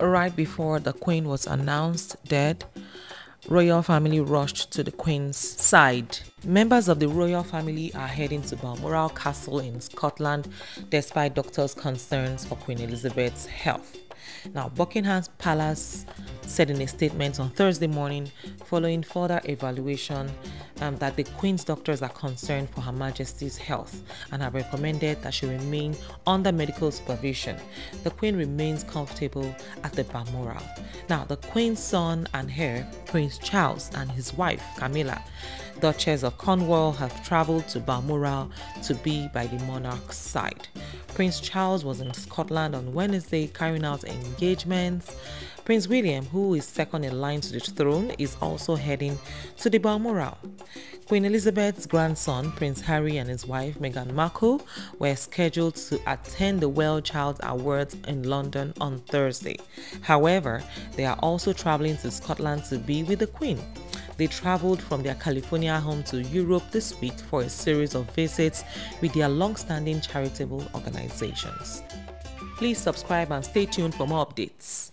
Right before the Queen was announced dead, royal family rushed to the Queen's side. Members of the royal family are heading to Balmoral Castle in Scotland despite doctors' concerns for Queen Elizabeth's health. Now, Buckingham Palace said in a statement on Thursday morning, following further evaluation, um, that the Queen's doctors are concerned for Her Majesty's health and have recommended that she remain under medical supervision. The Queen remains comfortable at the Balmoral. Now, the Queen's son and heir, Prince Charles, and his wife, Camilla, Duchess of Cornwall, have travelled to Balmoral to be by the monarch's side. Prince Charles was in Scotland on Wednesday carrying out engagements. Prince William, who is second in line to the throne, is also heading to the Balmoral. Queen Elizabeth's grandson, Prince Harry, and his wife, Meghan Markle, were scheduled to attend the Well Child Awards in London on Thursday. However, they are also traveling to Scotland to be with the Queen. They traveled from their California home to Europe this week for a series of visits with their long-standing charitable organizations. Please subscribe and stay tuned for more updates.